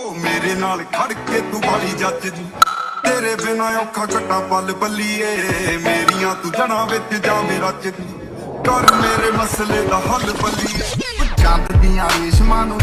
ਓ ਮੇਰੇ ਨਾਲ ਖੜ ਕੇ ਤੂੰ ਵਾਲੀ ਜੱਜਦੀ ਤੇਰੇ ਬਿਨਾ ਔਖਾ ਘਟਾ ਪਲ ਬੱਲੀਏ। ਮੇਰੀਆਂ ਤੂੰ ਜਣਾ ਵਿੱਚ ਜਾ ਮੇਰਾ ਚਿੱਤ। ਕਰ ਮੇਰੇ ਮਸਲੇ ਦਾ ਹੱਲ ਬੱਲੀਏ। ਚੰਦ ਦੀਆਂ ਰੇਸ਼ਮਾਂ ਨੂੰ